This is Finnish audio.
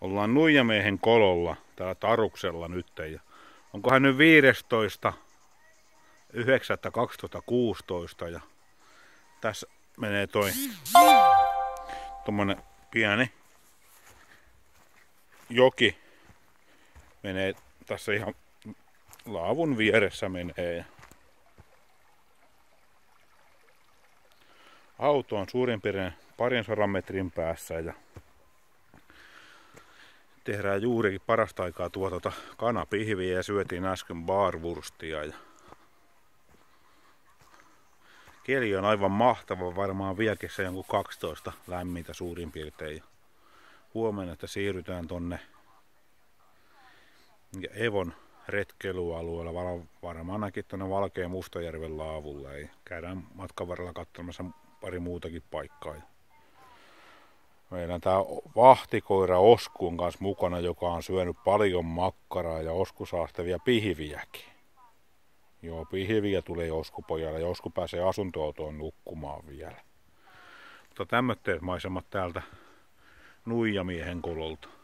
Ollaan Nuijamiehen kololla täällä Taruksella nyt. Ja onkohan nyt 15. 9.2016 ja tässä menee toi tommonen pieni joki menee tässä ihan laavun vieressä menee. Ja auto on suurin piirtein parin sadan metrin päässä ja tehdään juurikin parasta aikaa tuota, kanapihviä ja syötiin äsken barwurstia. Ja keli on aivan mahtava, varmaan vieläkin jonkun 12 lämmintä suurin piirtein. Ja huomenna, että siirrytään tonne Evon retkeilyalueella, varmaan ainakin tuonne Valkeen Mustajärven laavulle. Ja käydään matkan varrella katsomassa pari muutakin paikkaa. Meidän tämä vahtikoira Osku on kanssa mukana, joka on syönyt paljon makkaraa ja Osku saa sitten vielä pihviäkin. Joo, pihviä tulee Oskupojalle ja Osku pääsee asuntoautoon nukkumaan vielä. Mutta tämmöitteet maisemat täältä Nuijamiehen kololta.